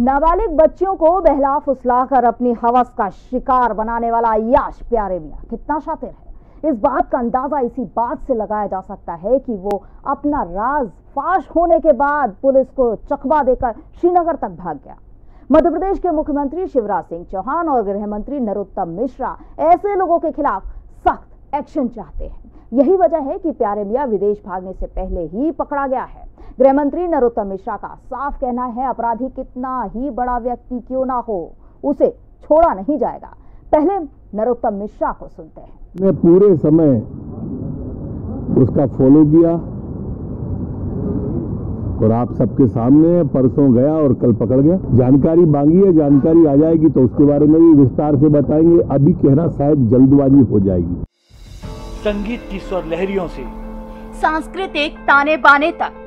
नाबालिग बच्चियों को बहला फुसलाकर अपनी हवस का शिकार बनाने वाला याश, प्यारे मियाँ, कितना शातिर है। इस बात का अंदाज़ा इसी बात से लगाया जा सकता है कि वो अपना राज फाश होने के बाद पुलिस को चकवा देकर श्रीनगर तक भाग गया। मध्य प्रदेश के मुख्यमंत्री शिवराज सिंह चौहान और गृह मंत्री नरोत्तम मिश्रा ऐसे लोगों के खिलाफ सख्त एक्शन चाहते हैं। यही वजह है कि प्यारे मियाँ, विदेश भागने से पहले ही पकड़ा गया है। गृह मंत्री नरोत्तम मिश्रा का साफ़ कहना है अपराधी कितना ही बड़ा व्यक्ति क्यों ना हो उसे छोड़ा नहीं जाएगा। पहले नरोत्तम मिश्रा को सुनते हैं। मैं पूरे समय उसका फॉलो किया और आप सबके सामने परसों गया और कल पकड़ गया। जानकारी मांगी है जानकारी आ जाएगी तो उसके बारे में भी विस्तार से बताएँगे। अभी कहना शायद जल्दबाजी हो जाएगी। संगीत की स्वर लहरियों से। सांस्कृतिक ताने बाने तक।